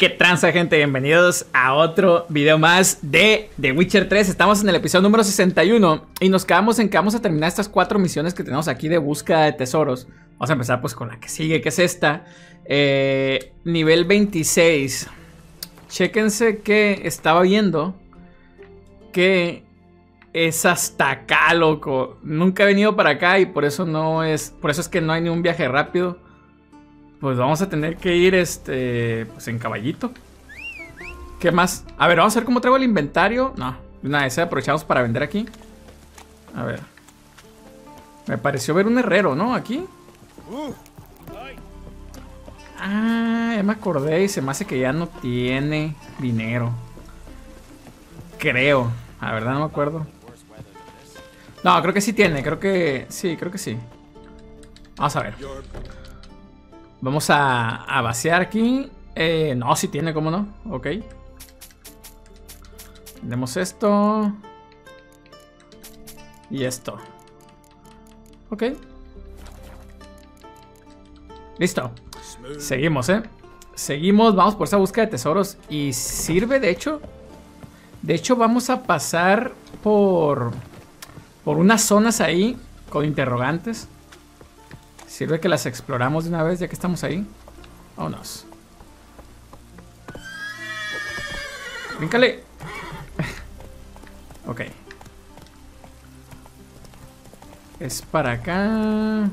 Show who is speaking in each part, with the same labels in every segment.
Speaker 1: qué tranza gente, bienvenidos a otro video más de The Witcher 3 Estamos en el episodio número 61 y nos quedamos en que vamos a terminar estas cuatro misiones que tenemos aquí de búsqueda de tesoros. Vamos a empezar pues con la que sigue, que es esta. Eh, Nivel 26 Chéquense que estaba viendo que es hasta acá, loco. Nunca he venido para acá y por eso no es, por eso es que no hay ni un viaje rápido pues vamos a tener que ir este, pues en caballito. ¿Qué más? A ver, vamos a ver cómo traigo el inventario. No, una vez aprovechamos para vender aquí. A ver. Me pareció ver un herrero, ¿no? Aquí. Ah, ya me acordé y se me hace que ya no tiene dinero. Creo. La verdad no me acuerdo. No, creo que sí tiene. Creo que... Sí, creo que sí. Vamos a ver. Vamos a, vaciar aquí. Eh, no, si tiene, ¿cómo no? Ok. Tenemos esto. Y esto. Ok. Listo. Seguimos, ¿eh? Seguimos, vamos por esa búsqueda de tesoros. Y sirve, de hecho. De hecho, vamos a pasar por... Por unas zonas ahí con interrogantes. Sirve que las exploramos de una vez ya que estamos ahí. Vámonos. Bríncale. ok. Es para acá.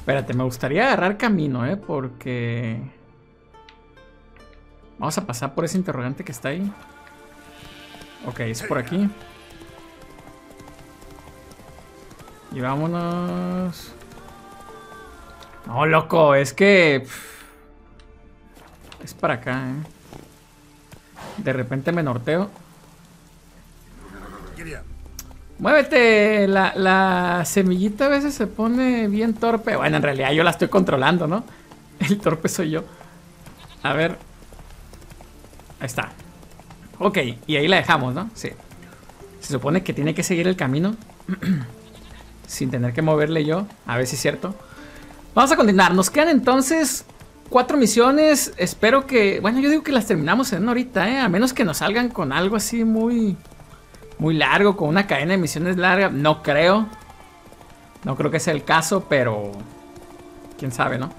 Speaker 1: Espérate, me gustaría agarrar camino, ¿eh? Porque... Vamos a pasar por ese interrogante que está ahí. Ok, es por aquí. Y vámonos. No, loco, es que... Es para acá, ¿eh? De repente me norteo. ¡Muévete! La, la, semillita a veces se pone bien torpe. Bueno, en realidad yo la estoy controlando, ¿no? El torpe soy yo. A ver. Ahí está. Ok, y ahí la dejamos, ¿no? Sí. Se supone que tiene que seguir el camino. sin tener que moverle yo. A ver si es cierto. Vamos a continuar. Nos quedan entonces cuatro misiones. Espero que... Bueno, yo digo que las terminamos en ahorita, ¿eh? A menos que nos salgan con algo así muy... Muy largo, con una cadena de misiones larga. No creo. No creo que sea el caso, pero... Quién sabe, ¿no?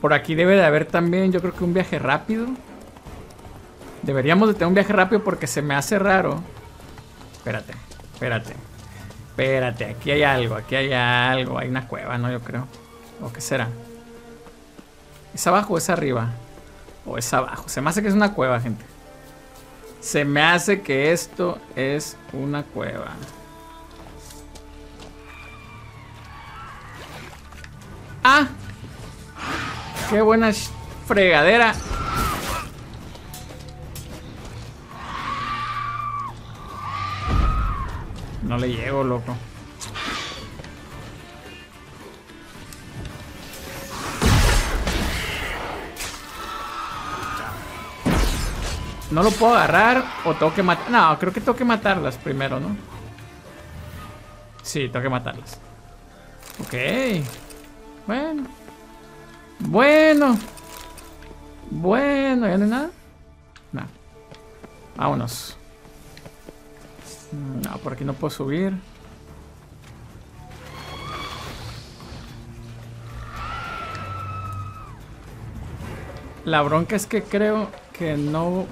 Speaker 1: Por aquí debe de haber también, yo creo que un viaje rápido. Deberíamos de tener un viaje rápido porque se me hace raro. Espérate, espérate. Espérate, aquí hay algo, aquí hay algo. Hay una cueva, ¿no? Yo creo. ¿O qué será? ¿Es abajo o es arriba? ¿O es abajo? Se me hace que es una cueva, gente. Se me hace que esto es una cueva. ¡Ah! ¡Qué buena fregadera! No le llego, loco. No lo puedo agarrar o tengo que matar. No, creo que tengo que matarlas primero, ¿no? Sí, tengo que matarlas. Ok. Bueno. Bueno. Bueno, ¿ya no hay nada? No. Vámonos. No, por aquí no puedo subir. La bronca es que creo que no...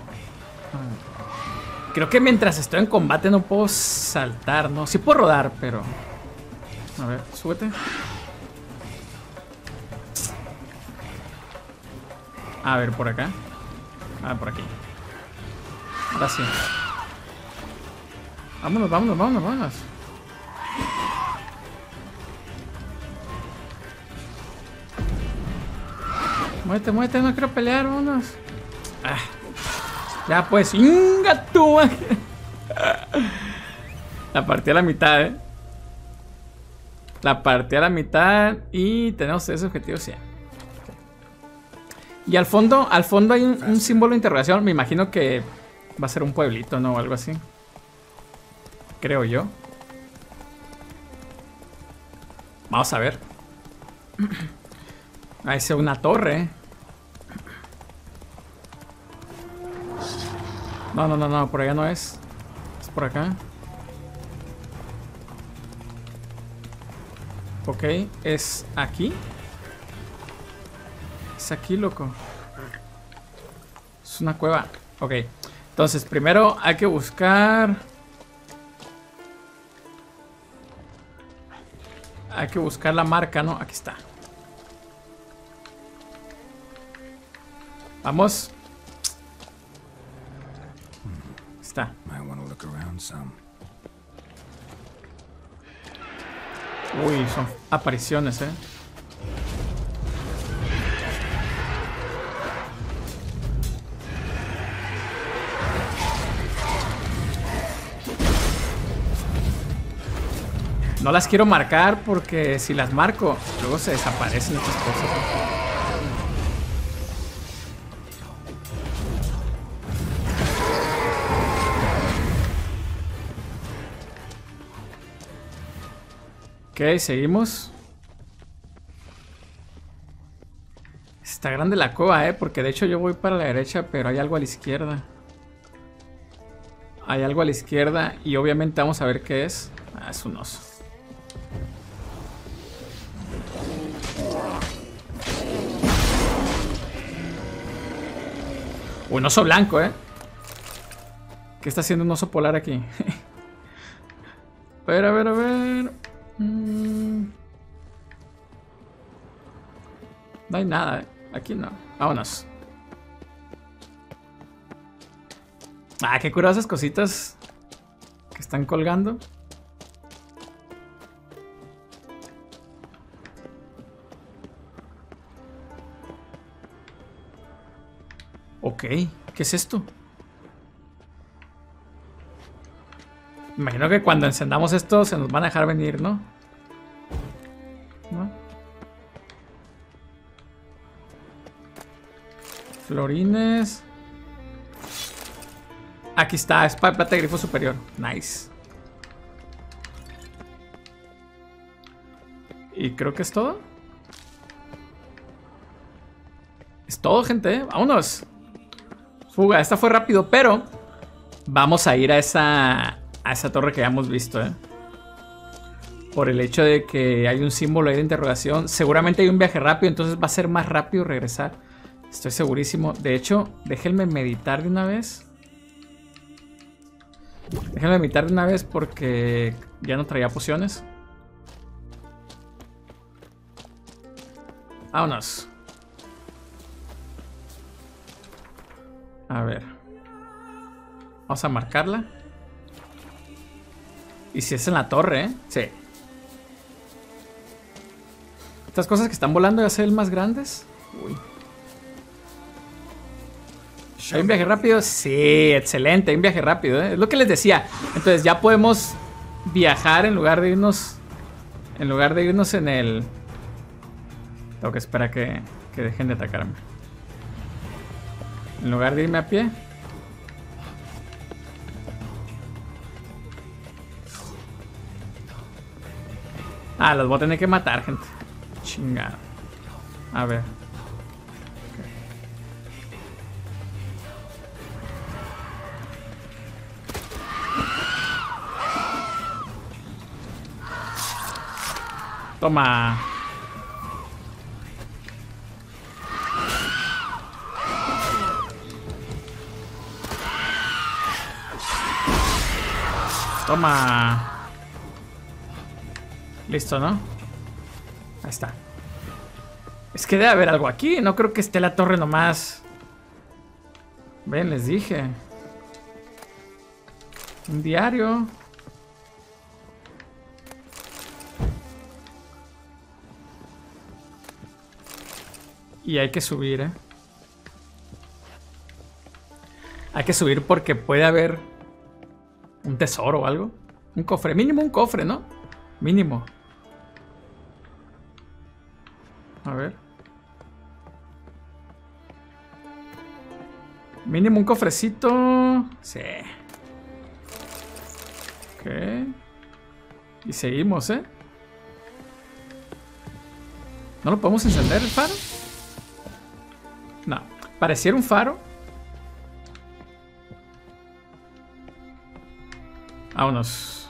Speaker 1: Ah, creo que mientras estoy en combate no puedo saltar, ¿no? Sí puedo rodar, pero... A ver, súbete. A ver, por acá. Ah, por aquí. Ahora sí. Vámonos, vámonos, vámonos, vámonos. Muévete, muévete, no quiero pelear, vámonos. Ah. Ya pues, ¡inga tú! La partí a la mitad, eh. La partí a la mitad y tenemos ese objetivo, sí. Y al fondo, al fondo hay un, un símbolo de interrogación. Me imagino que va a ser un pueblito, ¿no? O algo así. Creo yo. Vamos a ver. Ahí se una torre. No, no, no, no, por allá no es. Es por acá. Ok, es aquí. Es aquí, loco. Es una cueva. Ok. Entonces, primero hay que buscar... Hay que buscar la marca, ¿no? Aquí está. Vamos. Está. Uy, son apariciones, eh. No las quiero marcar porque si las marco, luego se desaparecen estas cosas. Ok, seguimos. Está grande la cueva, ¿eh? Porque de hecho yo voy para la derecha, pero hay algo a la izquierda. Hay algo a la izquierda y obviamente vamos a ver qué es. Ah, es un oso. Un oso blanco, ¿eh? ¿Qué está haciendo un oso polar aquí? a ver, a ver, a ver. Mm. No hay nada, ¿eh? Aquí no. Vámonos. Ah, qué curiosas cositas que están colgando. Ok, ¿qué es esto? Imagino que cuando encendamos esto se nos van a dejar venir, ¿no? Florines. Aquí está, es plata de grifo superior. Nice. Y creo que es todo. Es todo, gente. Vámonos. Fuga, esta fue rápido, pero vamos a ir a esa a esa torre que ya hemos visto, ¿eh? Por el hecho de que hay un símbolo ahí de interrogación. Seguramente hay un viaje rápido, entonces va a ser más rápido regresar. Estoy segurísimo. De hecho, déjenme meditar de una vez. Déjenme meditar de una vez porque ya no traía pociones. Vámonos. A ver. Vamos a marcarla. Y si es en la torre, ¿eh? Sí. Estas cosas que están volando ya se ven más grandes. Uy. ¿Hay un viaje rápido? Sí, excelente, hay un viaje rápido, ¿eh? Es lo que les decía. Entonces ya podemos viajar en lugar de irnos... En lugar de irnos en el... Tengo que esperar que, que dejen de atacarme. En lugar de irme a pie, Ah, los voy a tener que matar, gente. Chingado. A ver. Toma. Toma. Listo, ¿no? Ahí está. Es que debe haber algo aquí. No creo que esté la torre nomás. Ven, les dije. Un diario. Y hay que subir, ¿eh? Hay que subir porque puede haber un tesoro o algo. Un cofre. Mínimo un cofre, ¿no? Mínimo. A ver. Mínimo un cofrecito. Sí. Ok. Y seguimos, ¿eh? ¿No lo podemos encender el faro? No. Pareciera un faro. Vámonos.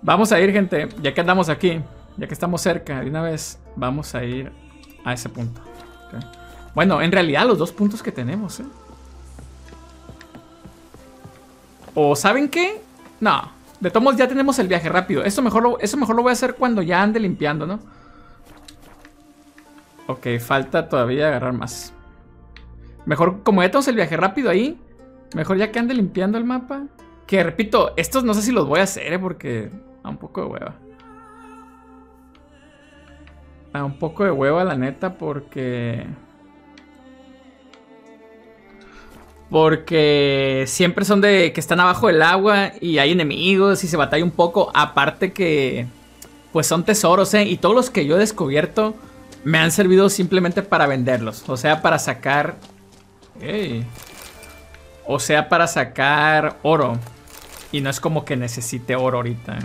Speaker 1: Vamos a ir, gente. Ya que andamos aquí. Ya que estamos cerca de una vez. Vamos a ir a ese punto. Bueno, en realidad los dos puntos que tenemos, ¿eh? ¿O saben qué? No. De todos ya tenemos el viaje rápido. Eso mejor, lo, eso mejor lo voy a hacer cuando ya ande limpiando, ¿no? Ok, falta todavía agarrar más. Mejor, como ya tenemos el viaje rápido ahí, mejor ya que ande limpiando el mapa. Que repito, estos no sé si los voy a hacer, ¿eh? Porque da un poco de hueva. Da un poco de hueva, la neta, porque... Porque siempre son de que están abajo del agua y hay enemigos y se batalla un poco. Aparte que, pues son tesoros, ¿eh? Y todos los que yo he descubierto me han servido simplemente para venderlos. O sea, para sacar... O sea, para sacar oro. Y no es como que necesite oro ahorita.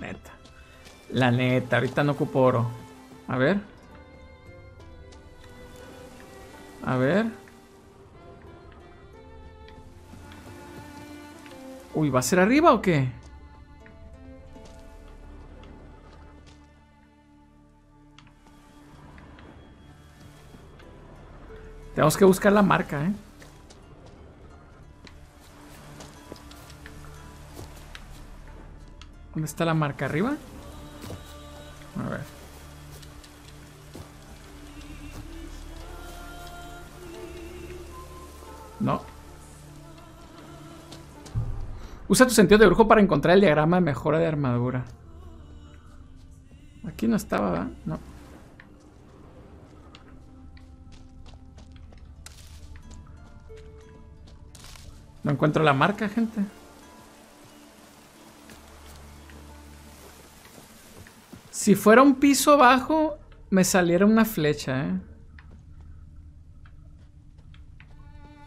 Speaker 1: Neta. La neta, ahorita no ocupo oro. A ver. A ver. Uy, ¿va a ser arriba o qué? Tenemos que buscar la marca, ¿eh? ¿Dónde está la marca? ¿Arriba? A ver. No. Usa tu sentido de brujo para encontrar el diagrama de mejora de armadura. Aquí no estaba, ¿verdad? No. No encuentro la marca, gente. Si fuera un piso abajo, me saliera una flecha, ¿eh?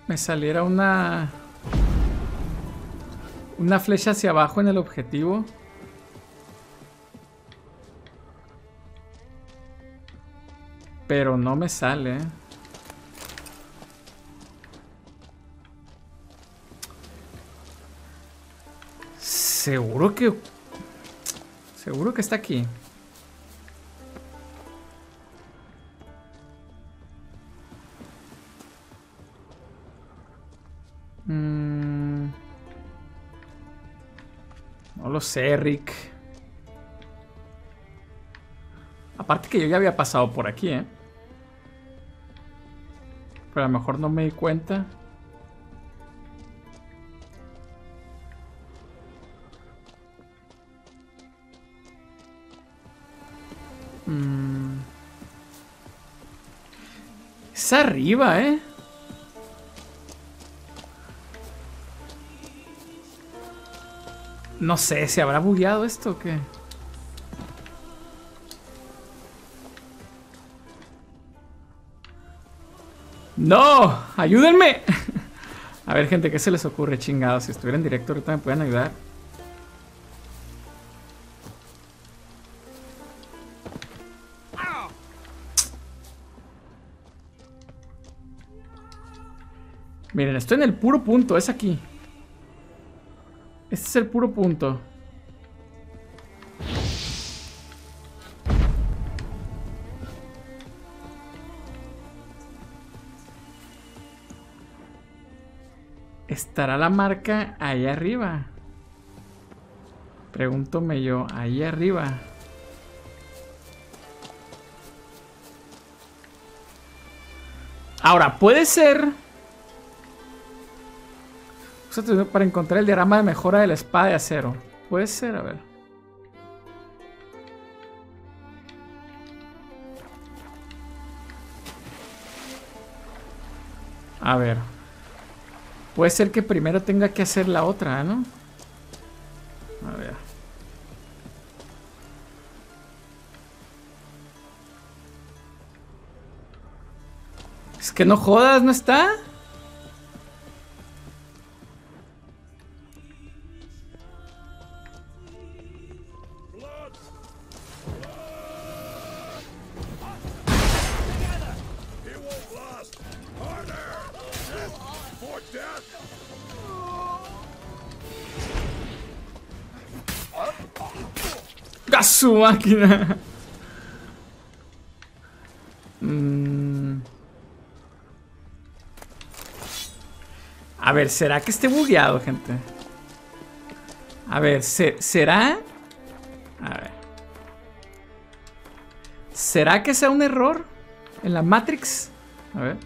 Speaker 1: Me saliera una... Una flecha hacia abajo en el objetivo. Pero no me sale. Seguro que... Seguro que está aquí. sé, Rick. Aparte que yo ya había pasado por aquí, ¿eh? Pero a lo mejor no me di cuenta. Arriba, ¿eh? No sé, ¿se habrá bugueado esto o qué? ¡No! ¡Ayúdenme! A ver, gente, ¿qué se les ocurre, chingados? Si estuviera en directo ahorita me pueden ayudar. Miren, estoy en el puro punto, es aquí. Este es el puro punto. ¿Estará la marca ahí arriba? Pregúntome yo, ahí arriba. Ahora, puede ser para encontrar el diagrama de mejora de la espada de acero. Puede ser, a ver. A ver. Puede ser que primero tenga que hacer la otra, ¿no? A ver. Es que no jodas, ¿no está? Su máquina! Mm. A ver, ¿será que esté bugueado, gente? A ver, ¿será? A ver. ¿Será que sea un error en la Matrix? A ver.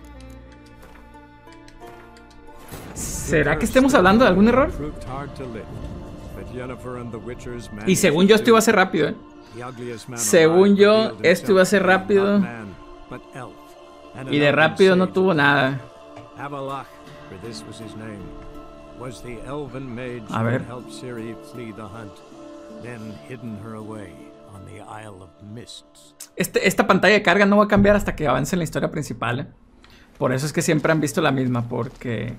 Speaker 1: ¿Será que estemos hablando de algún error? Y según yo esto iba a ser rápido, ¿eh? Según yo esto iba a ser rápido. Y de rápido no tuvo nada. A ver. Este, esta pantalla de carga no va a cambiar hasta que avance en la historia principal. ¿eh? Por eso es que siempre han visto la misma, porque...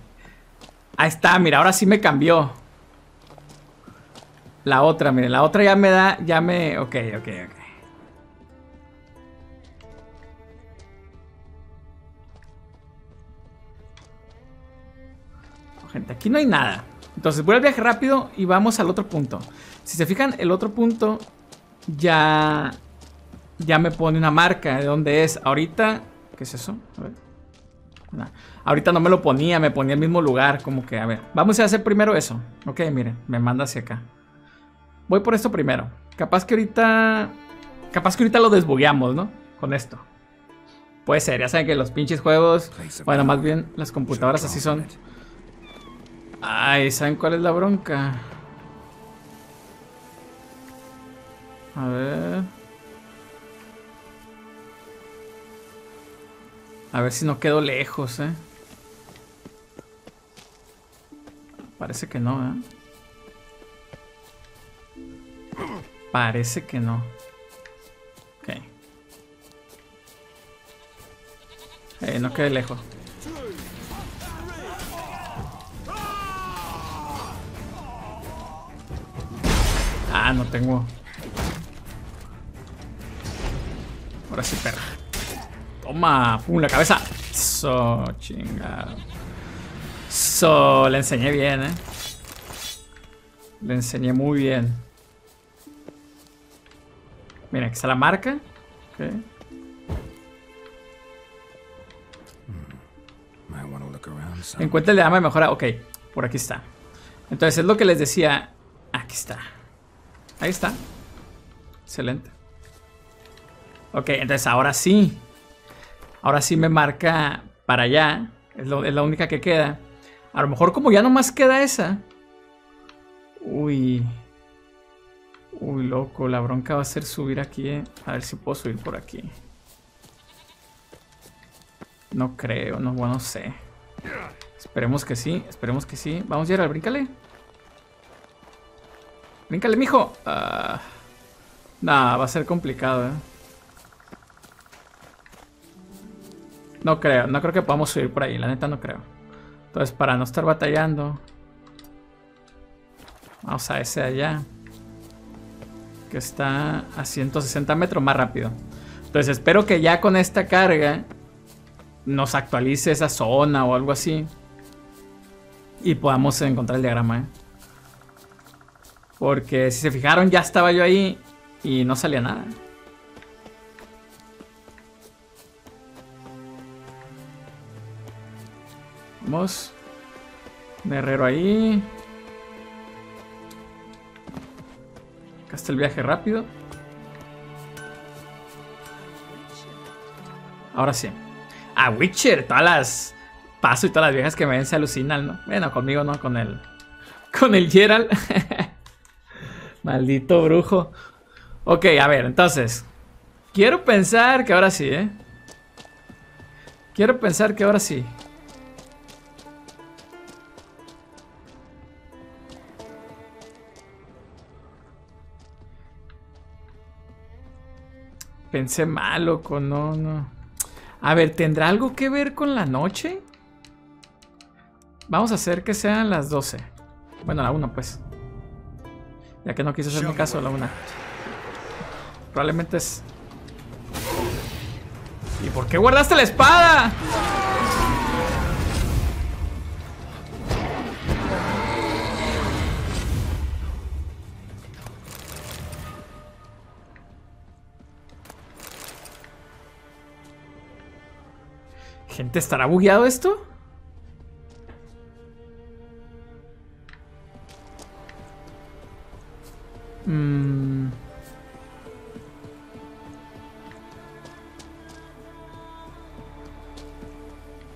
Speaker 1: Ahí está, mira, ahora sí me cambió. La otra, mire, la otra ya me da, ya me... Ok, ok, ok. gente, aquí no hay nada. Entonces voy al viaje rápido y vamos al otro punto. Si se fijan, el otro punto ya, ya me pone una marca de dónde es. Ahorita, ¿qué es eso? A ver. Ahorita no me lo ponía, me ponía el mismo lugar, como que, a ver, vamos a hacer primero eso. Ok, miren, me manda hacia acá. Voy por esto primero. Capaz que ahorita, capaz que ahorita lo desbugueamos, ¿no? Con esto. Puede ser, ya saben que los pinches juegos, bueno, más bien las computadoras así son. Ay, ¿saben cuál es la bronca? A ver. A ver si no quedo lejos, eh. Parece que no, eh. Parece que no. Ok. Eh, no quede lejos. Ah, no tengo. Ahora sí, perra. Toma, pum, la cabeza. So, chingado. So, le enseñé bien, eh. Le enseñé muy bien. Mira, aquí está la marca. Okay. Encuentra el diagrama de mejora. Ok, por aquí está. Entonces es lo que les decía. Aquí está. Ahí está. Excelente. Ok, entonces ahora sí. Ahora sí me marca para allá. Es, es la única que queda. A lo mejor como ya nomás queda esa. Uy. Uy, loco, la bronca va a ser subir aquí. Eh. A ver si puedo subir por aquí. No creo, no, bueno, no sé. Esperemos que sí, esperemos que sí. Vamos, Gerald, bríncale. Bríncale, mijo. Uh, va a ser complicado, eh. No creo, no creo que podamos subir por ahí, la neta no creo. Entonces, para no estar batallando... Vamos a ese allá que está a 160 metros más rápido. Entonces espero que ya con esta carga nos actualice esa zona o algo así. Y podamos encontrar el diagrama. ¿eh? Porque si se fijaron ya estaba yo ahí y no salía nada. Vamos. Guerrero ahí. Hasta el viaje rápido. Ahora sí. A Witcher, todas las paso y todas las viejas que me ven se alucinan, ¿no? Bueno, conmigo no, con el. Con el Gerald. Maldito brujo. Ok, a ver, entonces. Quiero pensar que ahora sí, ¿eh? Quiero pensar que ahora sí. Pensé mal, loco, no, no. A ver, ¿tendrá algo que ver con la noche? Vamos a hacer que sean las 12. Bueno, la 1, pues. Ya que no quiso hacer mi caso, la 1. Probablemente es... ¿Y por qué guardaste la espada? Gente, ¿estará bugueado esto? Mm.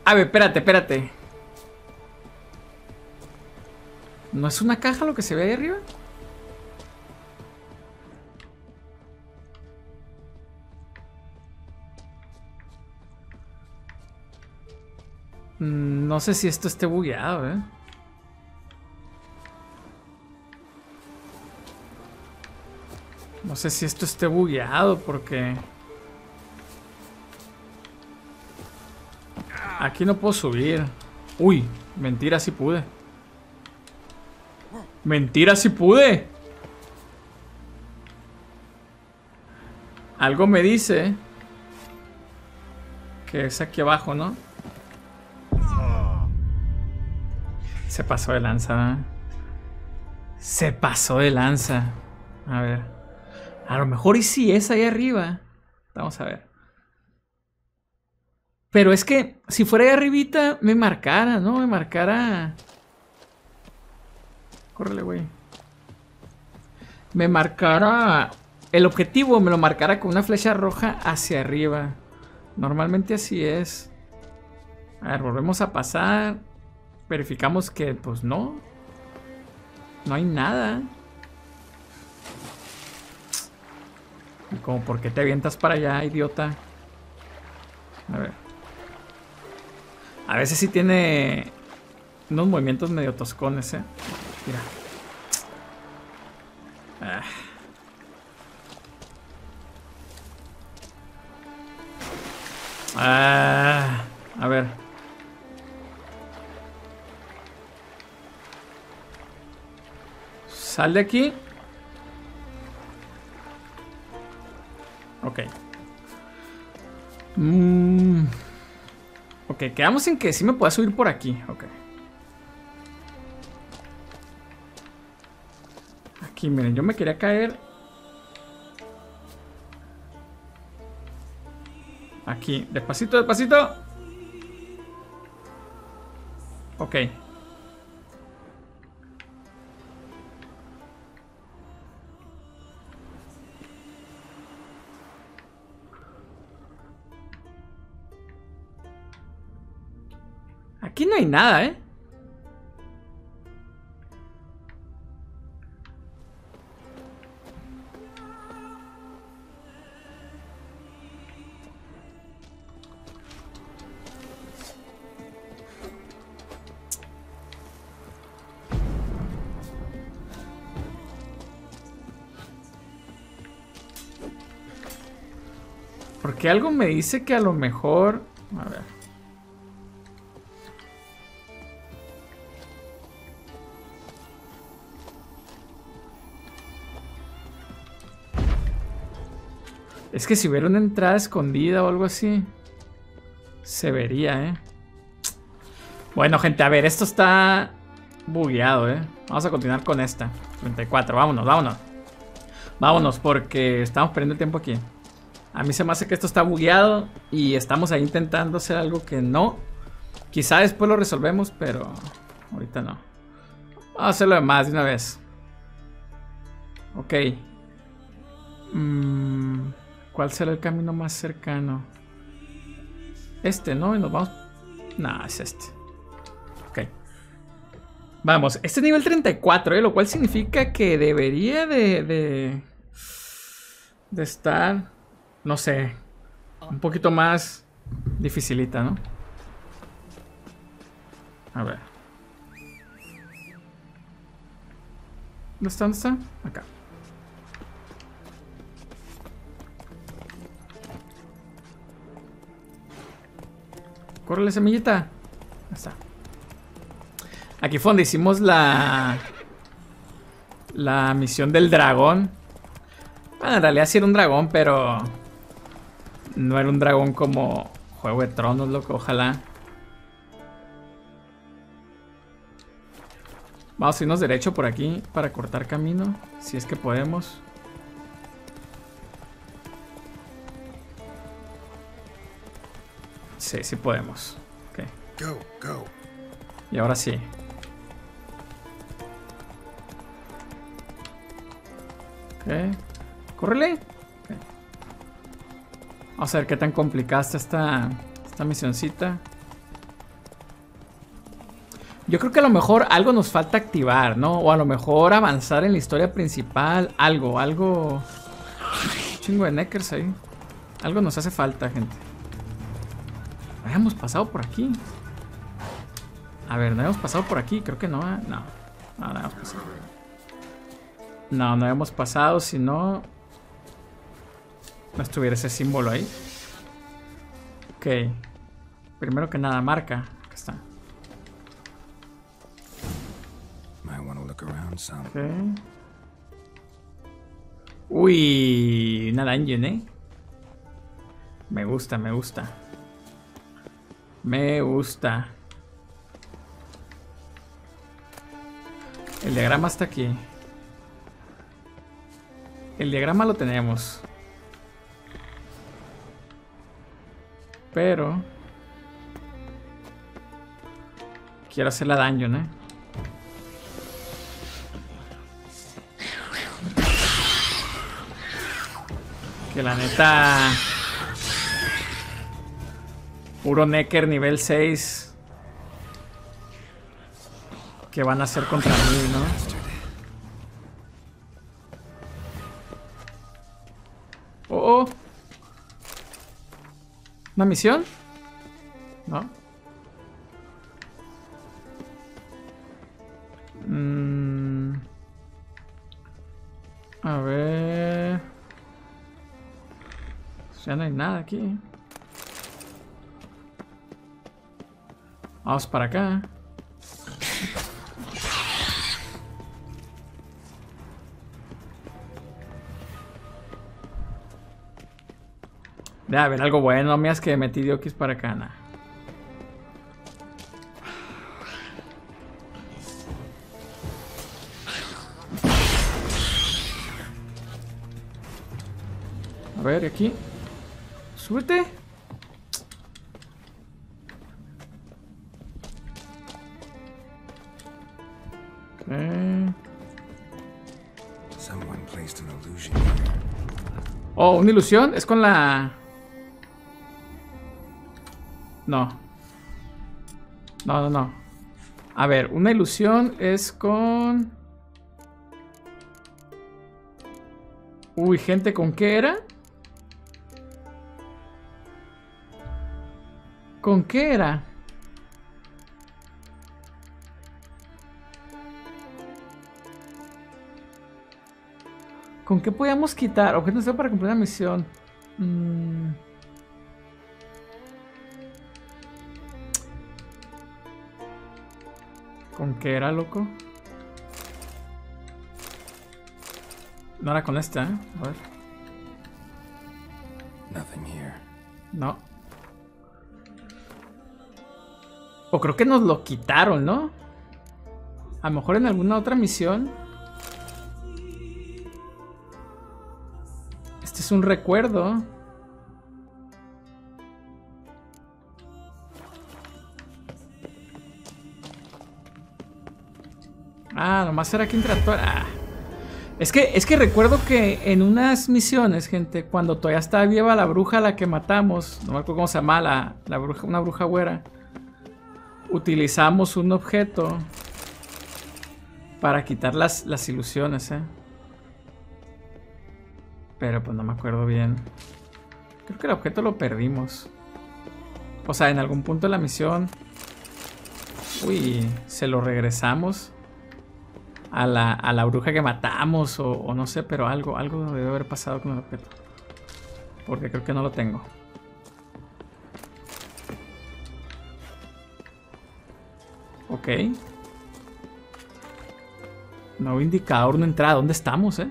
Speaker 1: A ver, espérate, espérate. ¿No es una caja lo que se ve ahí arriba? No sé si esto esté bugueado, ¿eh? No sé si esto esté bugueado porque... Aquí no puedo subir. Uy, mentira si pude. Mentira si pude. Algo me dice que es aquí abajo, ¿no? Se pasó de lanza. Se pasó de lanza. A ver. A lo mejor y sí es ahí arriba. Vamos a ver. Pero es que si fuera ahí arribita me marcara, ¿no? Me marcara... Córrele, güey. Me marcara... El objetivo me lo marcara con una flecha roja hacia arriba. Normalmente así es. A ver, volvemos a pasar. Verificamos que, pues no. No hay nada. Como, ¿por qué te avientas para allá, idiota? A ver. A veces sí tiene unos movimientos medio toscones, eh. Mira. Ah. Ah, a ver. Sal de aquí. Ok. Mm. Ok, quedamos en que sí me pueda subir por aquí. Ok. Aquí, miren, yo me quería caer. Aquí, despacito, despacito. Ok. Aquí no hay nada, ¿eh? Porque algo me dice que a lo mejor... A ver. Es que si hubiera una entrada escondida o algo así, se vería, ¿eh? Bueno, gente, a ver, esto está bugueado, ¿eh? Vamos a continuar con esta. 34, vámonos, vámonos. Vámonos, porque estamos perdiendo tiempo aquí. A mí se me hace que esto está bugueado y estamos ahí intentando hacer algo que no. Quizá después lo resolvemos, pero ahorita no. Vamos a hacerlo de más de una vez. Ok. Mmm... ¿Cuál será el camino más cercano? Este, ¿no? Y nos vamos... Nah, es este. Ok. Vamos, este es nivel 34, ¿eh? Lo cual significa que debería de... De, de estar... No sé. Un poquito más dificilita, ¿no? A ver. ¿Dónde está? ¿Dónde está? Acá. Córrele, semillita. Ahí está. Aquí fue donde hicimos la... La misión del dragón. Bueno, en realidad sí era un dragón, pero... No era un dragón como Juego de Tronos, loco. Ojalá. Vamos a irnos derecho por aquí para cortar camino. Si es que podemos. Sí, sí podemos. Ok.
Speaker 2: Go, go.
Speaker 1: Y ahora sí. Ok. Córrele. Vamos a ver qué tan complicada está esta, esta misioncita. Yo creo que a lo mejor algo nos falta activar, ¿no? O a lo mejor avanzar en la historia principal. Algo, algo... Un chingo de neckers ahí. Algo nos hace falta, gente. Habíamos pasado por aquí. A ver, ¿no habíamos pasado por aquí? Creo que no, ¿eh? No. No, no habíamos pasado. No, no habíamos pasado, si no... No estuviera ese símbolo ahí. Ok. Primero que nada, marca. Acá está.
Speaker 2: Might want to look around some.
Speaker 1: Ok. Uy, una dungeon, ¿eh? Me gusta, me gusta. Me gusta. El diagrama está aquí. El diagrama lo tenemos. Pero... Quiero hacer la dungeon, ¿eh? Que la neta... Puro Necker nivel 6. Que van a hacer contra mí, ¿no? Oh, oh. ¿Una misión? No. Mm. A ver. Ya no hay nada aquí. Vamos para acá. Debe haber algo bueno, has que metí diokis para acá. A ver, aquí. Súbete. Oh, una ilusión. Es con la. No. No, no, no. A ver, una ilusión es con. Uy, gente, ¿con qué era? ¿Con qué era? ¿Con qué podíamos quitar? Objeto necesario para cumplir la misión. Mm. ¿Con qué era, loco? No era con esta, ¿eh? A ver.
Speaker 2: Nothing here.
Speaker 1: No. O creo que nos lo quitaron, ¿no? A lo mejor en alguna otra misión. Es un recuerdo. Ah, nomás era que interactuar. Ah. Es que, es que recuerdo que en unas misiones, gente, cuando todavía estaba viva la bruja a la que matamos, no me acuerdo cómo se llama, la, bruja, una bruja güera, utilizamos un objeto para quitar las, las ilusiones, ¿eh? Pero pues no me acuerdo bien. Creo que el objeto lo perdimos. O sea, en algún punto de la misión... Uy, se lo regresamos a la, a la bruja que matamos o, no sé, pero algo, algo debe haber pasado con el objeto. Porque creo que no lo tengo. Ok. Nuevo indicador, no entrada. ¿Dónde estamos, eh?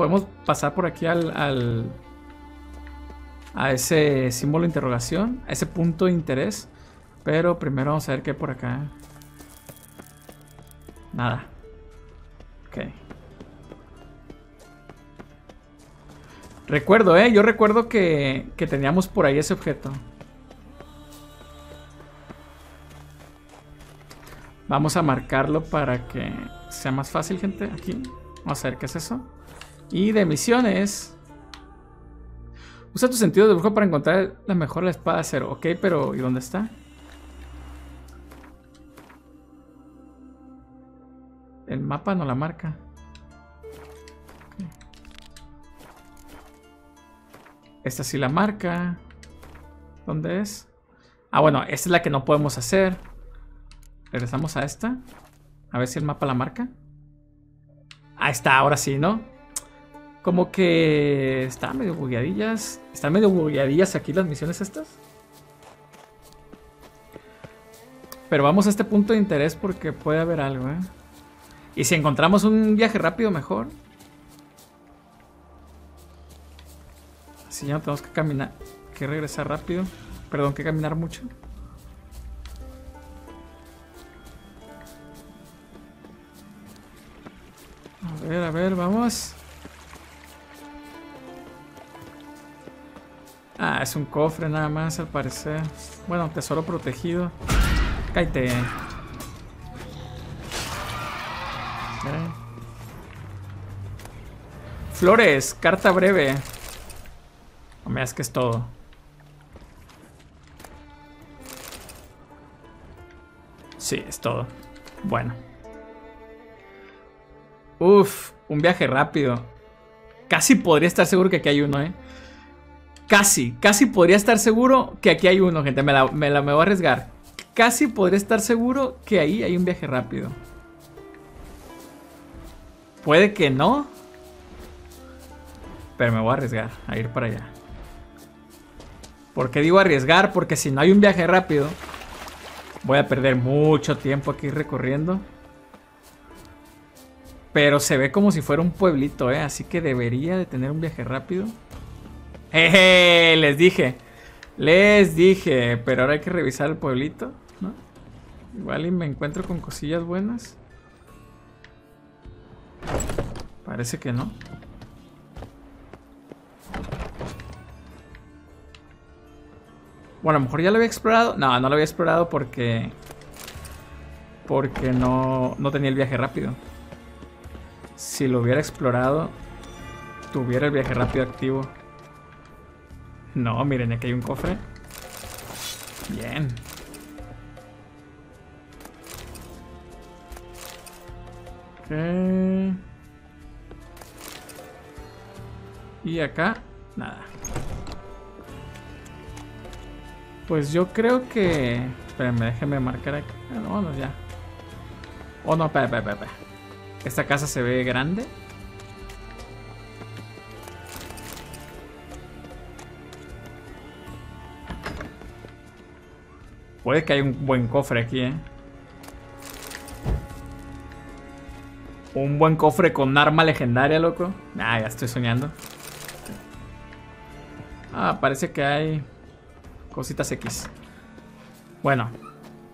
Speaker 1: Podemos pasar por aquí al, al... A ese símbolo de interrogación. A ese punto de interés. Pero primero vamos a ver qué hay por acá. Nada. Ok. Recuerdo, ¿eh? Yo recuerdo que, que teníamos por ahí ese objeto. Vamos a marcarlo para que sea más fácil, gente. Aquí. Vamos a ver qué es eso. Y de misiones. Usa tu sentido de brujo para encontrar la mejor la espada de acero. Ok, pero ¿y dónde está? El mapa no la marca. Esta sí la marca. ¿Dónde es? Ah, bueno, esta es la que no podemos hacer. Regresamos a esta. A ver si el mapa la marca. Ahí está, ahora sí, ¿no? Como que están medio bugueadillas. Están medio bugueadillas aquí las misiones estas. Pero vamos a este punto de interés porque puede haber algo, ¿eh? Y si encontramos un viaje rápido, mejor. Así ya no tenemos que caminar. Que regresar rápido. Perdón, que caminar mucho. A ver, a ver, vamos. Ah, es un cofre nada más al parecer. Bueno, tesoro protegido. Cállate. Flores, carta breve. No me que es todo. Sí, es todo. Bueno. Uf, un viaje rápido. Casi podría estar seguro que aquí hay uno, ¿eh? Casi, casi podría estar seguro que aquí hay uno, gente. Me la, me la me voy a arriesgar. Casi podría estar seguro que ahí hay un viaje rápido. Puede que no. Pero me voy a arriesgar a ir para allá. ¿Por qué digo arriesgar? Porque si no hay un viaje rápido, voy a perder mucho tiempo aquí recorriendo. Pero se ve como si fuera un pueblito, ¿eh? Así que debería de tener un viaje rápido. ¡Jeje! Les dije. Les dije. Pero ahora hay que revisar el pueblito, ¿no? Igual y me encuentro con cosillas buenas. Parece que no. Bueno, a lo mejor ya lo había explorado. No, no lo había explorado porque... Porque no, no tenía el viaje rápido. Si lo hubiera explorado, tuviera el viaje rápido activo. No, miren, aquí hay un cofre. Bien. Ok. Y acá, nada. Pues yo creo que... Espérenme, déjenme marcar no, no, ya. Oh, no, espera, espera, espera. Esta casa se ve grande. Puede que haya un buen cofre aquí, ¿eh? Un buen cofre con arma legendaria, loco. Ah, ya estoy soñando. Ah, parece que hay cositas X. Bueno,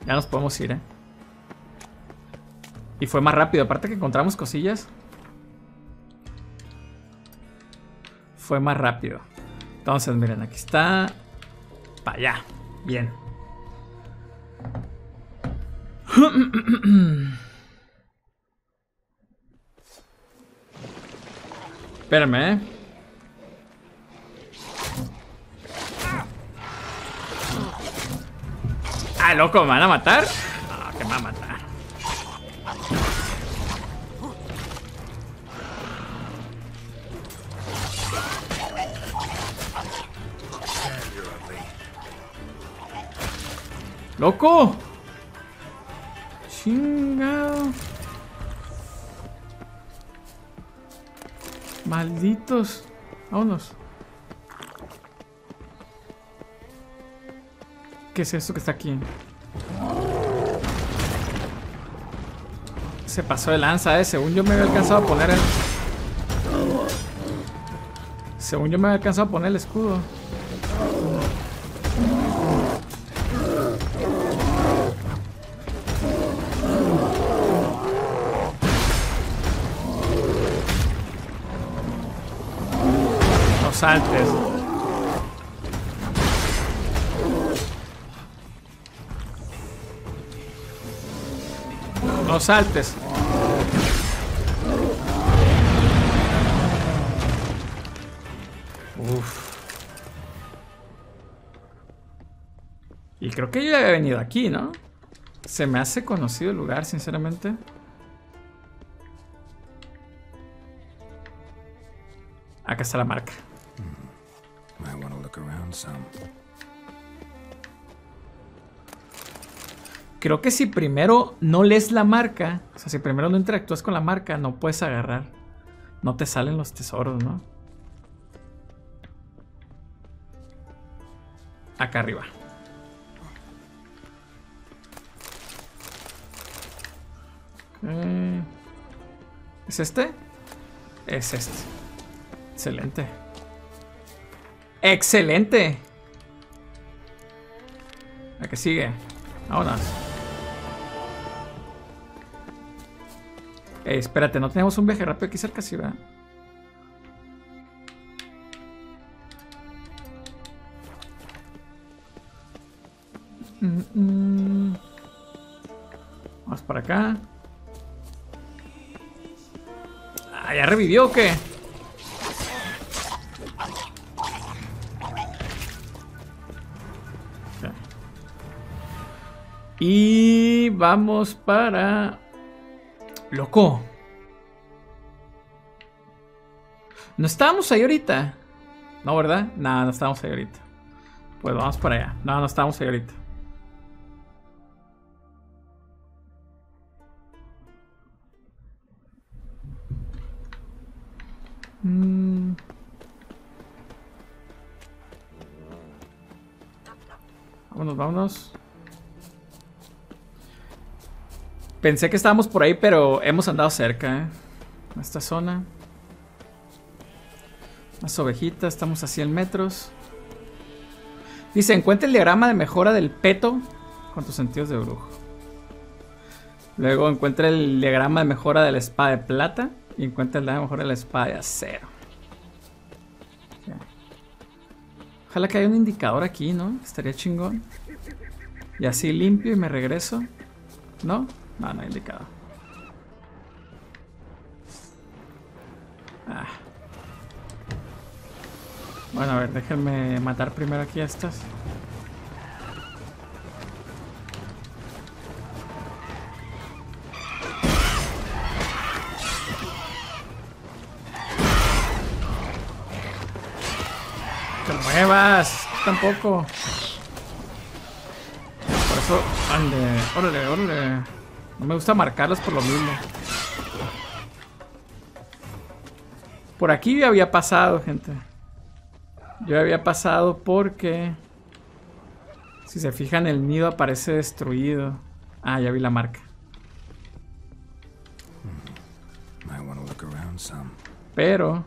Speaker 1: ya nos podemos ir, ¿eh? Y fue más rápido, aparte que encontramos cosillas. Fue más rápido. Entonces, miren, aquí está. Para allá. Bien. Espérame, ¿eh? Ah, loco, ¿me van a matar? No, que me van a matar. ¡Loco! Chingado. Malditos. Vámonos. ¿Qué es esto que está aquí? Se pasó de lanza, eh. Según yo me había alcanzado a poner el... Según yo me había alcanzado a poner el escudo. Saltes. No saltes. Y creo que yo ya había venido aquí, ¿no? Se me hace conocido el lugar, sinceramente. Acá está la marca. Creo que si primero no lees la marca, o sea, si primero no interactúas con la marca, no puedes agarrar. No te salen los tesoros, ¿no? Acá arriba. Ok. ¿Es este? Es este. Excelente. ¡Excelente! ¿A qué sigue? Vámonos. Ey, espérate, no tenemos un viaje rápido aquí cerca, sí, ¿verdad? Mm, mm. Vamos para acá. Ah, ¿ya revivió o qué? Y vamos para... Loco. ¿No estábamos ahí ahorita? No, ¿verdad? No, no estábamos ahí ahorita. Pues vamos para allá. No, no estábamos ahí ahorita. Mm. Vámonos, vámonos. Pensé que estábamos por ahí, pero hemos andado cerca, ¿eh? Esta zona. Las ovejitas, estamos a 100 metros. Dice, encuentra el diagrama de mejora del peto con tus sentidos de brujo. Luego encuentra el diagrama de mejora de la espada de plata. Y encuentra el diagrama de mejora de la espada de acero. Ojalá que haya un indicador aquí, ¿no? Estaría chingón. Y así limpio y me regreso. ¿No? No, no hay indicador. Ah. Bueno, a ver, déjenme matar primero aquí a estas. ¡Te muevas! Tampoco. Por eso, ande, órale, órale. No me gusta marcarlas por lo mismo. Por aquí yo había pasado, gente. Yo había pasado porque... Si se fijan, el nido aparece destruido. Ah, ya vi la marca.
Speaker 2: Some.
Speaker 1: Pero...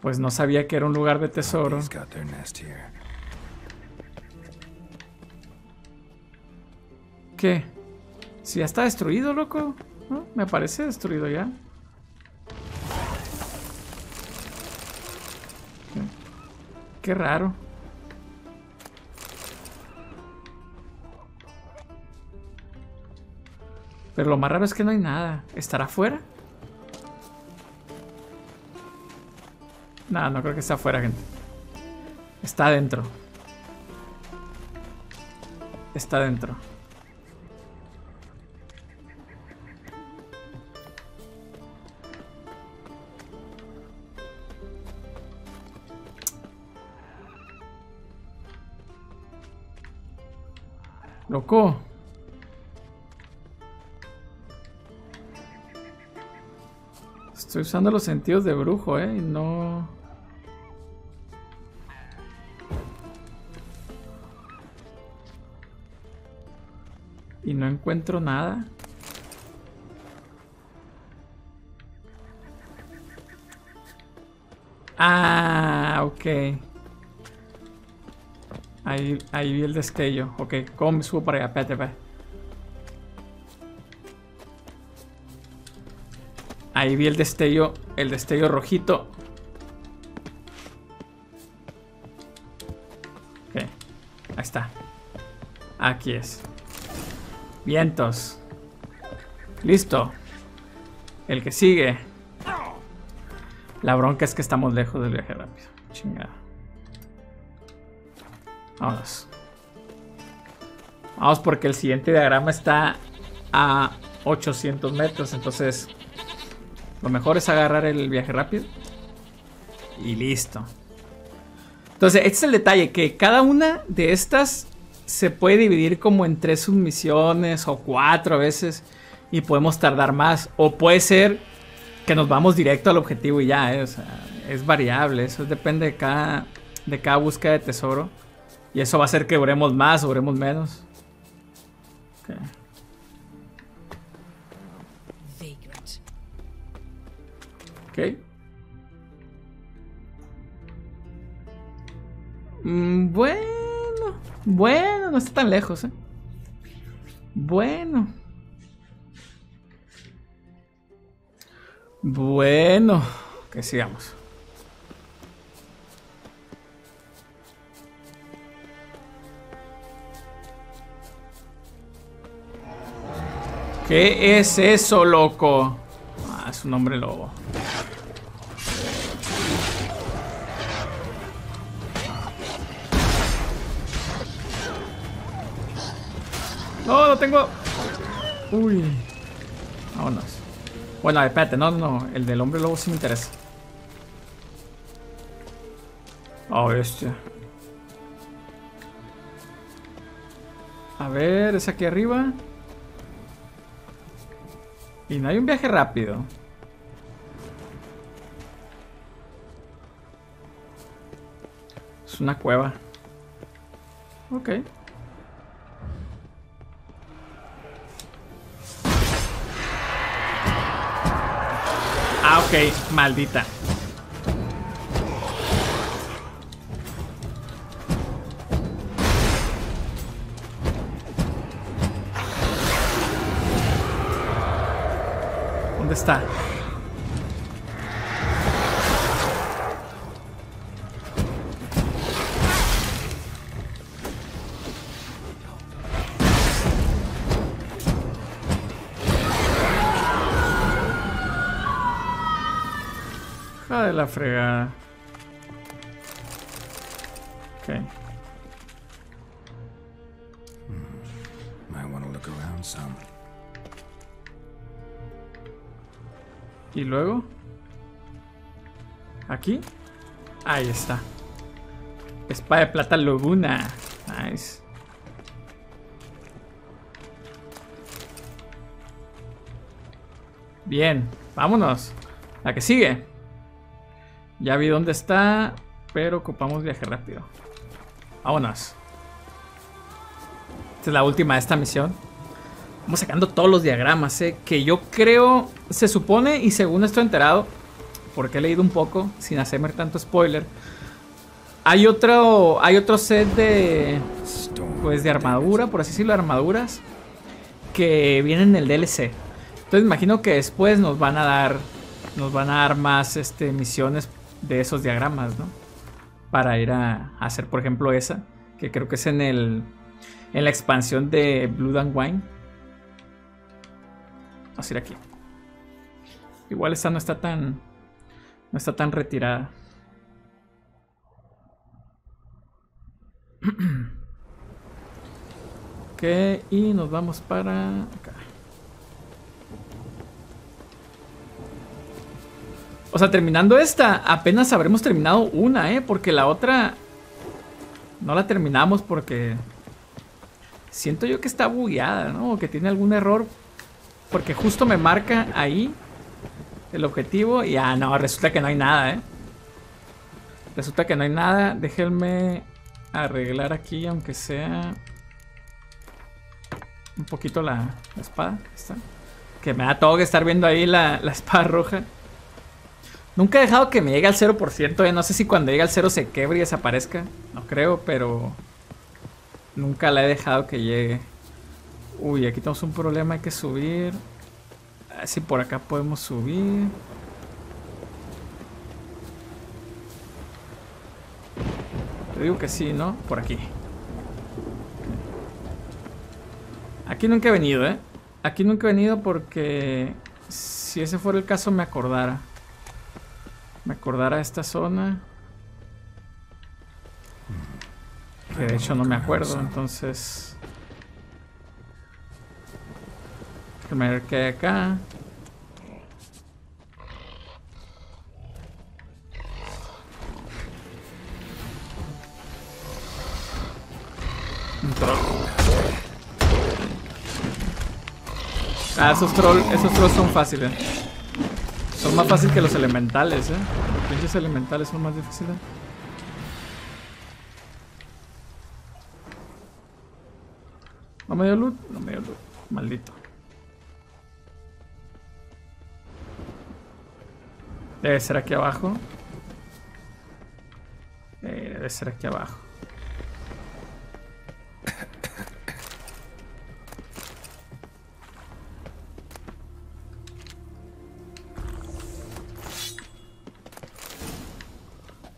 Speaker 1: Pues no sabía que era un lugar de tesoro. ¿Qué? Si ya está destruido, loco. ¿No? Me parece destruido ya. ¿Qué? Raro. Pero lo más raro es que no hay nada. ¿Estará afuera? No, no creo que esté afuera, gente. Está adentro. Está adentro. Loco. Estoy usando los sentidos de brujo, eh, y no. Y no encuentro nada. Ah, ok. Ahí, ahí vi el destello. Ok, ¿cómo me subo para allá? Espérate. Ahí vi el destello, el destello rojito. Ok, ahí está. Aquí es. Vientos. Listo. El que sigue. La bronca es que estamos lejos del viaje rápido. Vamos. Vamos porque el siguiente diagrama está a 800 metros. Entonces, lo mejor es agarrar el viaje rápido. Y listo. Entonces, este es el detalle, que cada una de estas se puede dividir como en tres submisiones o cuatro a veces. Y podemos tardar más. O puede ser que nos vamos directo al objetivo y ya, ¿eh? o sea, es variable. Eso depende de cada, de cada búsqueda de tesoro. Y eso va a hacer que duremos más o duremos menos. Ok.
Speaker 3: Vagrant.
Speaker 1: Ok. Mm, bueno. Bueno, no está tan lejos, ¿eh? Bueno. Bueno. Que sigamos. ¿Qué es eso, loco? Ah, es un hombre lobo. No, lo tengo. Uy. Vámonos. Bueno, espérate, no, no. El del hombre lobo sí me interesa. Oh, bestia. A ver, es aquí arriba. Y no hay un viaje rápido. Es una cueva. Ok. Ah, ok. Maldita. Está? Hija de la fregada. ¿Y luego? ¿Aquí? Ahí está. Espada de plata laguna. Nice. Bien, vámonos. La que sigue. Ya vi dónde está, pero ocupamos viaje rápido. Vámonos. Esta es la última de esta misión. Vamos sacando todos los diagramas, ¿eh? Que yo creo, se supone, y según estoy enterado, porque he leído un poco, sin hacerme tanto spoiler, hay otro, hay otro set de, pues, de armadura, por así decirlo, armaduras, que vienen en el DLC. Entonces imagino que después nos van a dar, nos van a dar más, este, misiones de esos diagramas, ¿no? Para ir a, a hacer, por ejemplo, esa, que creo que es en el, en la expansión de Blood and Wine. Ir aquí. Igual esta no está tan. No está tan retirada. ok, y nos vamos para acá. O sea, terminando esta, apenas habremos terminado una, ¿eh? Porque la otra no la terminamos porque siento yo que está bugueada, ¿no? O que tiene algún error porque justo me marca ahí el objetivo y ah, no, resulta que no hay nada, ¿eh? Resulta que no hay nada. Déjenme arreglar aquí, aunque sea un poquito la, espada. Que me da todo que estar viendo ahí la, la espada roja. Nunca he dejado que me llegue al 0%, ¿eh? No sé si cuando llegue al 0 se quebre y desaparezca. No creo, pero... Nunca la he dejado que llegue. Uy, aquí tenemos un problema, hay que subir. A ver si por acá podemos subir. Te digo que sí, ¿no? Por aquí. Aquí nunca he venido, ¿eh? Aquí nunca he venido porque si ese fuera el caso me acordara. Me acordara de esta zona. Que de hecho no me acuerdo, entonces... Ver qué hay acá. Troll. Ah, esos troll, esos trolls son fáciles. Son más fáciles que los elementales, eh. Los pinches elementales son más difíciles. ¿No me dio loot? No me dio loot. Maldito. Debe ser aquí abajo. Eh, debe ser aquí abajo.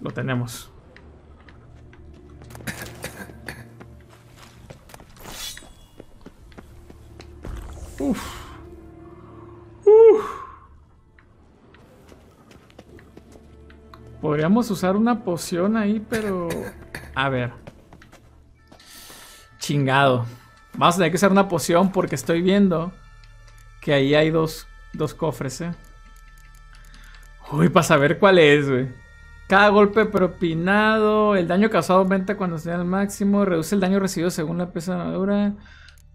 Speaker 1: Lo tenemos. Podríamos usar una poción ahí, pero... A ver. Chingado. Vamos a tener que usar una poción porque estoy viendo que ahí hay dos, dos cofres, ¿eh? Uy, para saber cuál es, güey. Cada golpe propinado, el daño causado aumenta cuando esté al máximo, reduce el daño recibido según la pieza de armadura,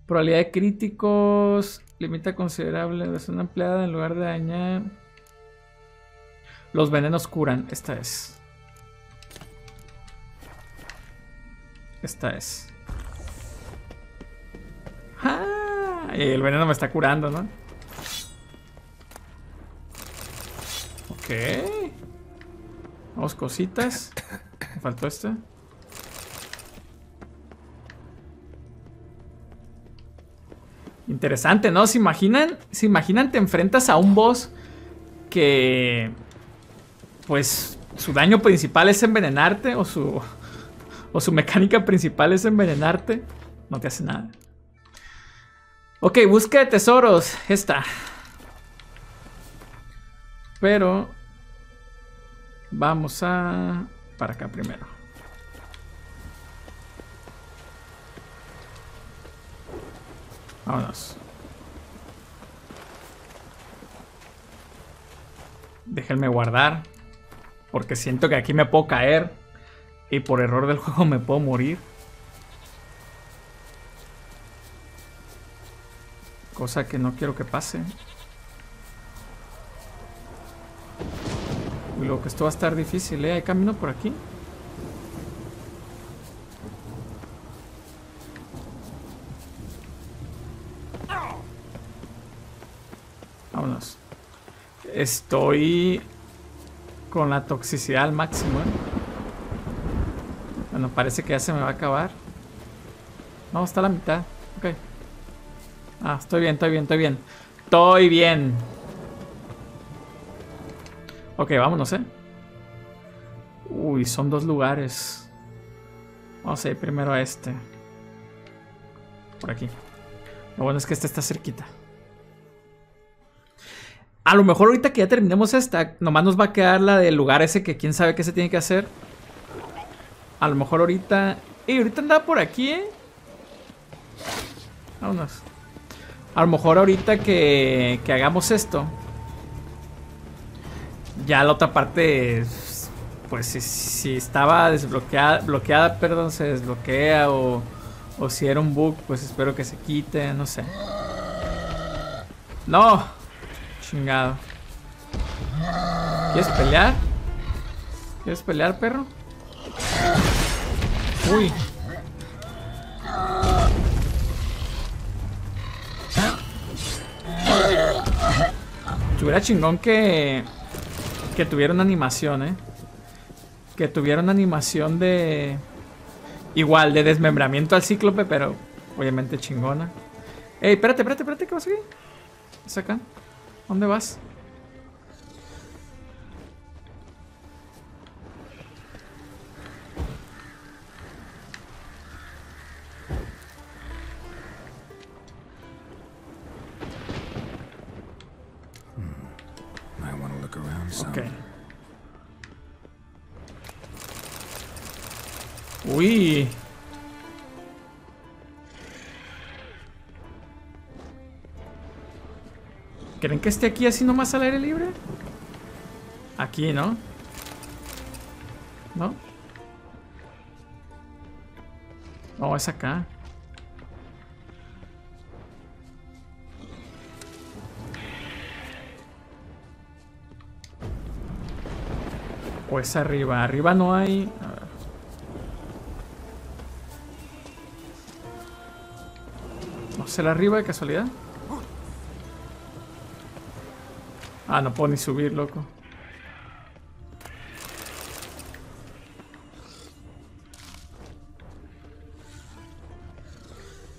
Speaker 1: probabilidad de críticos, limita considerable, la zona empleada en lugar de dañar. Los venenos curan, esta es. Esta es. ¡Ah! El veneno me está curando, ¿no? Ok. Vamos, cositas. Me faltó este. Interesante, ¿no? ¿Se imaginan? ¿Se imaginan? Te enfrentas a un boss que... Pues su daño principal es envenenarte o su... O su mecánica principal es envenenarte. No te hace nada. Ok, búsqueda de tesoros. Esta. Pero Vamos a... Para acá primero. Vámonos. Déjenme guardar. Porque siento que aquí me puedo caer. Y por error del juego me puedo morir. Cosa que no quiero que pase. Lo que esto va a estar difícil, ¿eh? ¿Hay camino por aquí? Vámonos. Estoy con la toxicidad al máximo, ¿eh? Bueno, parece que ya se me va a acabar. No, está a la mitad. Ok. Ah, estoy bien, estoy bien, estoy bien. Estoy bien. Ok, vámonos, ¿eh? Uy, son dos lugares. Vamos a ir primero a este. Por aquí. Lo bueno es que este está cerquita. A lo mejor ahorita que ya terminemos esta, nomás nos va a quedar la del lugar ese que quién sabe qué se tiene que hacer. A lo mejor ahorita... Y ahorita andaba por aquí, ¿eh? Vámonos. A lo mejor ahorita que, que hagamos esto, ya la otra parte, pues si, estaba desbloqueada, bloqueada, perdón, se desbloquea o, o si era un bug, pues espero que se quite, no sé. No, chingado. ¿Quieres pelear? ¿Quieres pelear, perro? Uy. Estuviera chingón que que tuvieron animación, ¿eh? Que tuvieron animación de... Igual, de desmembramiento al cíclope, pero obviamente chingona. Ey, espérate, espérate, espérate, ¿qué vas aquí? ¿Es acá? ¿Dónde vas? Que esté aquí así nomás al aire libre? Aquí, ¿no? ¿No? No, es acá. O es arriba. Arriba no hay. ¿No será arriba de casualidad? Ah, no puedo ni subir, loco.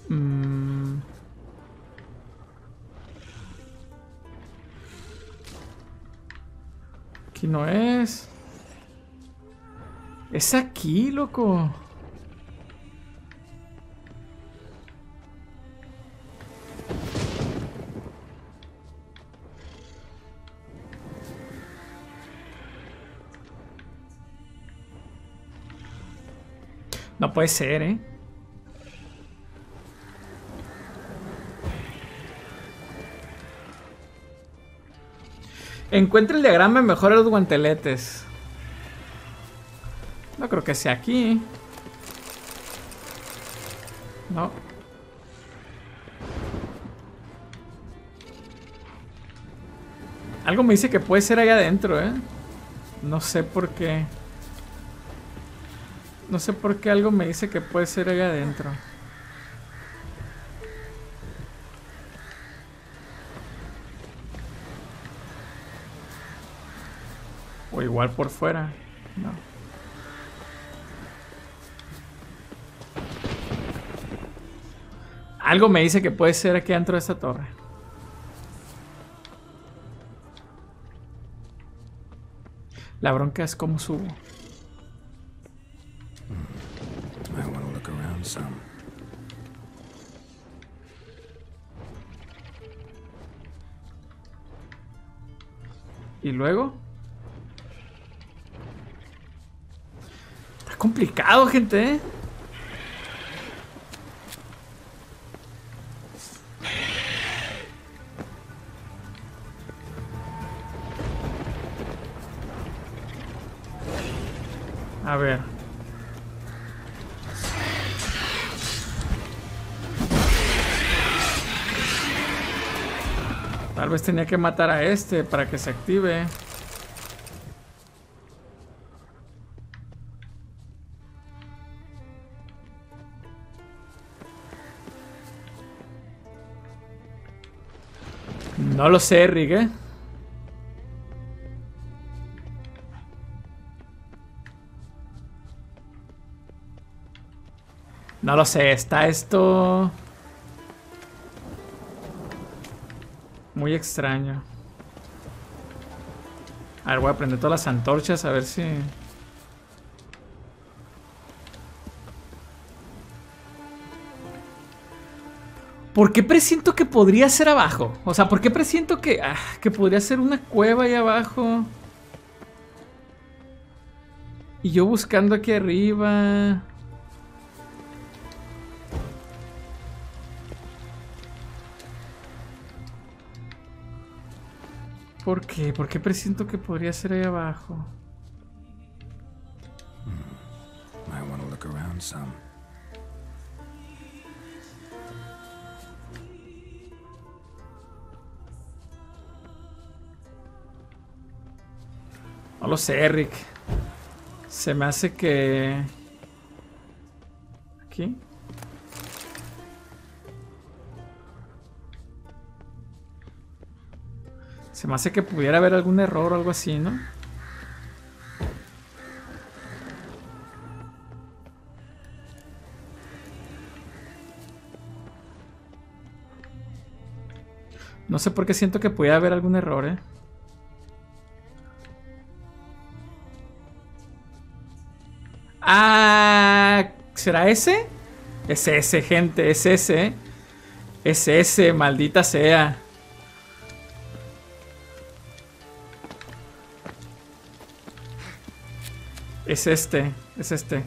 Speaker 1: Mm. Aquí no es. Es aquí, loco. Puede ser, ¿eh? Encuentra el diagrama y mejora los guanteletes. No creo que sea aquí. No. Algo me dice que puede ser ahí adentro, ¿eh? No sé por qué. No sé por qué algo me dice que puede ser ahí adentro. O igual por fuera. No. Algo me dice que puede ser aquí dentro de esta torre. La bronca es cómo subo. Luego? Está complicado, gente, ¿eh? Vez tenía que matar a este para que se active. No lo sé, Rick. No lo sé, está esto... Muy extraño. A ver, voy a prender todas las antorchas a ver si... ¿Por qué presiento que podría ser abajo? O sea, ¿por qué presiento que, ah, que podría ser una cueva ahí abajo? Y yo buscando aquí arriba... ¿Por qué? ¿Por qué presiento que podría ser ahí abajo?
Speaker 2: I want to look around some.
Speaker 1: No lo sé, Rick. Se me hace que... ¿Aquí? Se me hace que pudiera haber algún error o algo así, ¿no? No sé por qué siento que pudiera haber algún error, ¿eh? Ah, ¿será ese? Es ese, gente, es ese. Es ese, maldita sea. Es este, es este.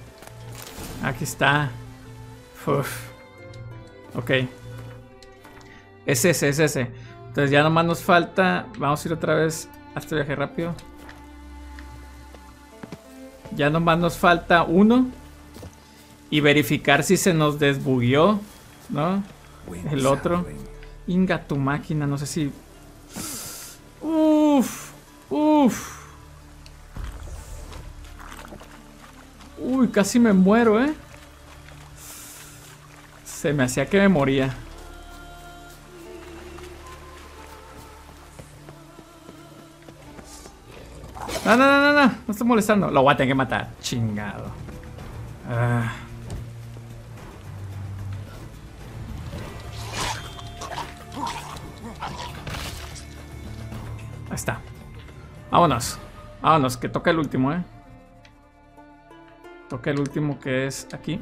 Speaker 1: Aquí está. Uf. Ok. Es ese, es ese. Entonces ya nomás nos falta. Vamos a ir otra vez a este viaje rápido. Ya nomás nos falta uno. Y verificar si se nos desbugueó. ¿No? El otro. Inga tu máquina, no sé si. Casi me muero, eh. Se me hacía que me moría. No, no, no, no, no, no estoy molestando. Lo voy a tener que matar. Chingado. Ah. Ahí está. Vámonos. Vámonos, que toca el último, eh. Toca el último que es aquí.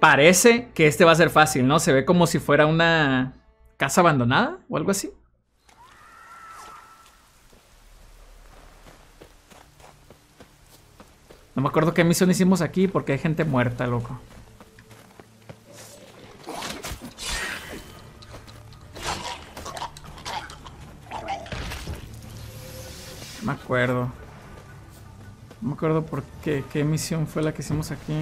Speaker 1: Parece que este va a ser fácil, ¿no? Se ve como si fuera una casa abandonada o algo así. No me acuerdo qué misión hicimos aquí porque hay gente muerta, loco. No me acuerdo. No me acuerdo por qué, qué misión fue la que hicimos aquí.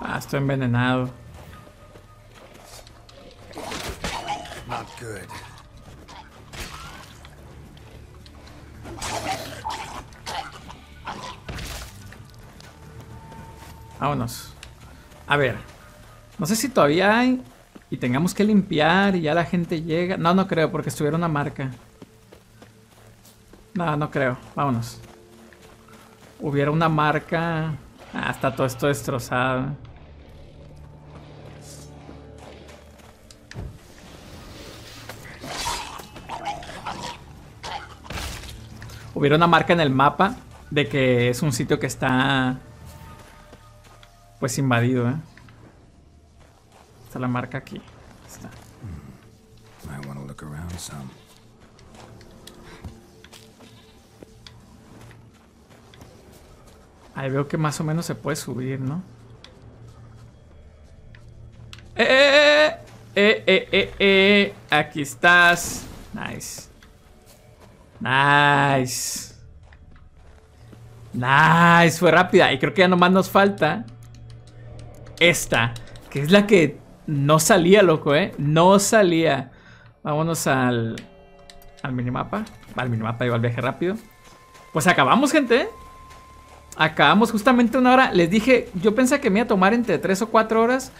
Speaker 1: Ah, estoy envenenado.
Speaker 2: Not good.
Speaker 1: Vámonos. A ver. No sé si todavía hay. Y tengamos que limpiar y ya la gente llega. No, no creo, porque estuviera una marca. No, no creo. Vámonos. Hubiera una marca. Ah, está todo esto destrozado. Hubiera una marca en el mapa de que es un sitio que está pues invadido, ¿eh? Está la marca aquí. Está.
Speaker 2: Might want to look around some.
Speaker 1: Ahí veo que más o menos se puede subir, ¿no? ¡Eh, eh, eh! ¡Eh, eh, eh, eh! Aquí estás. Nice. Nice. Nice. Fue rápida. Y creo que ya nomás nos falta esta. Que es la que no salía, loco, ¿eh? No salía. Vámonos al... Al minimapa. Al minimapa, digo, al viaje rápido. Pues acabamos, gente, ¿eh? Acabamos justamente una hora. Les dije, yo pensé que me iba a tomar entre 3 o 4 horas.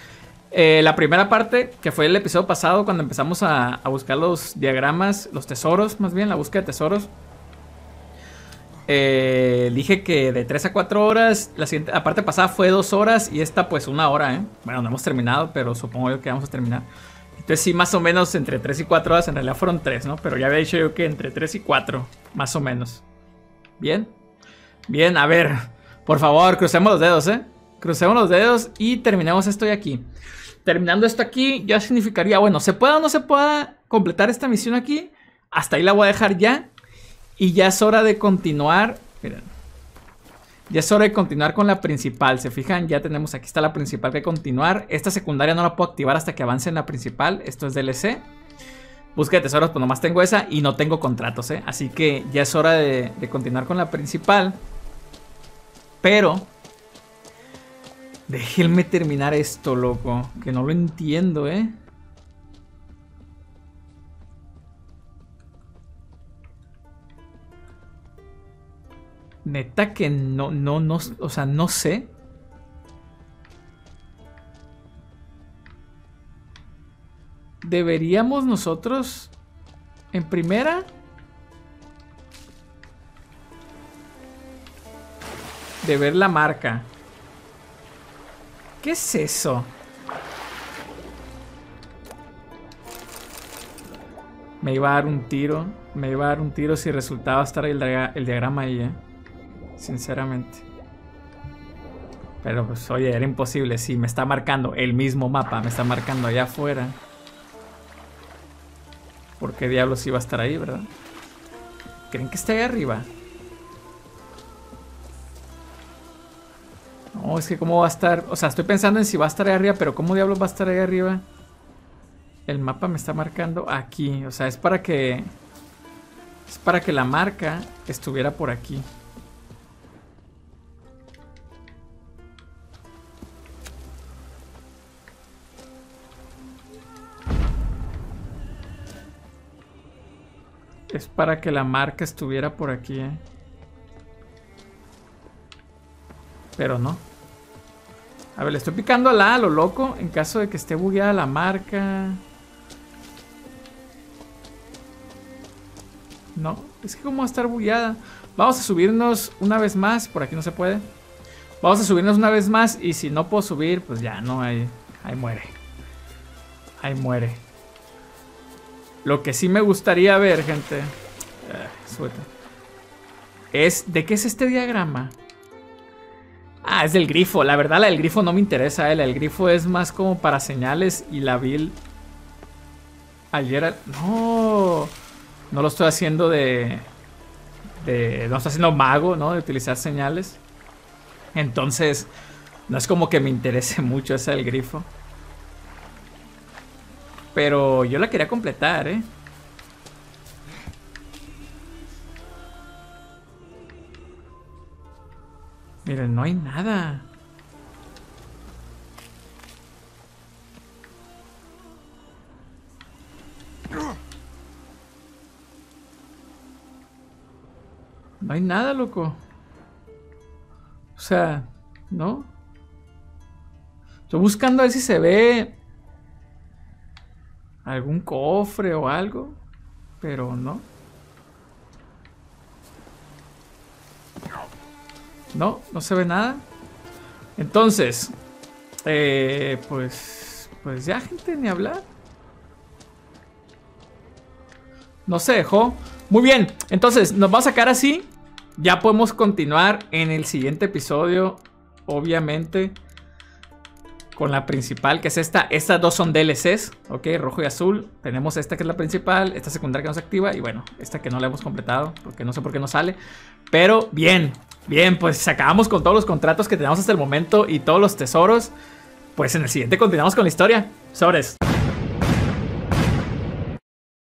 Speaker 1: Eh, la primera parte, que fue el episodio pasado, cuando empezamos a, a buscar los diagramas, los tesoros, más bien, la búsqueda de tesoros. Eh, dije que de 3 a 4 horas. La, siguiente, la parte pasada fue 2 horas y esta, pues, una hora, ¿eh? Bueno, no hemos terminado, pero supongo que vamos a terminar. Entonces, sí, más o menos entre 3 y 4 horas. En realidad fueron 3, ¿no? Pero ya había dicho yo que entre 3 y 4, más o menos. Bien. Bien, a ver. Por favor, crucemos los dedos, ¿eh? Crucemos los dedos y terminemos esto de aquí. Terminando esto aquí, ya significaría, bueno, se pueda o no se pueda completar esta misión aquí. Hasta ahí la voy a dejar ya. Y ya es hora de continuar. Miren. Ya es hora de continuar con la principal. Se fijan, ya tenemos aquí está la principal que continuar. Esta secundaria no la puedo activar hasta que avance en la principal. Esto es DLC. Búsqueda de tesoros, pues nomás tengo esa y no tengo contratos, ¿eh? Así que ya es hora de, de continuar con la principal. Pero... Déjenme terminar esto, loco. Que no lo entiendo, ¿eh? Neta que no, no, no, o sea, no sé. Deberíamos nosotros, en primera, de ver la marca. ¿Qué es eso? Me iba a dar un tiro. Me iba a dar un tiro si resultaba estar el, dia- el diagrama ahí, ¿eh? Sinceramente. Pero pues oye, era imposible. Si me está marcando el mismo mapa, me está marcando allá afuera. ¿Por qué diablos iba a estar ahí, verdad? ¿Creen que está ahí arriba? No, es que cómo va a estar... O sea, estoy pensando en si va a estar ahí arriba, pero ¿cómo diablos va a estar ahí arriba? El mapa me está marcando aquí. O sea, es para que... Es para que la marca estuviera por aquí. Es para que la marca estuviera por aquí, ¿eh? Pero no. A ver, le estoy picando a la a lo loco. En caso de que esté bugueada la marca. No, es que cómo va a estar bugueada. Vamos a subirnos una vez más. Por aquí no se puede. Vamos a subirnos una vez más. Y si no puedo subir, pues ya no, ahí, ahí muere. Ahí muere. Lo que sí me gustaría ver, gente. eh, Es. ¿De qué es este diagrama? Ah, es del grifo. La verdad, la del grifo no me interesa. eh, La del grifo es más como para señales. Y la vil. Ayer. No. No lo estoy haciendo de. de no estoy haciendo mago, ¿no? De utilizar señales. Entonces. No es como que me interese mucho esa del grifo. Pero yo la quería completar, ¿eh? Miren, no hay nada. No hay nada, loco. O sea, ¿no? Estoy buscando a ver si se ve algún cofre o algo, pero no. No, no se ve nada. Entonces, eh, pues, pues ya gente ni hablar. No se dejó. Muy bien, entonces nos vamos a sacar así. Ya podemos continuar en el siguiente episodio, obviamente con la principal, que es esta. Estas dos son DLCs, ok, rojo y azul. Tenemos esta que es la principal, esta secundaria que no se activa y bueno, esta que no la hemos completado, porque no sé por qué no sale. Pero bien, bien, pues acabamos con todos los contratos que tenemos hasta el momento y todos los tesoros. Pues en el siguiente continuamos con la historia. Sobres.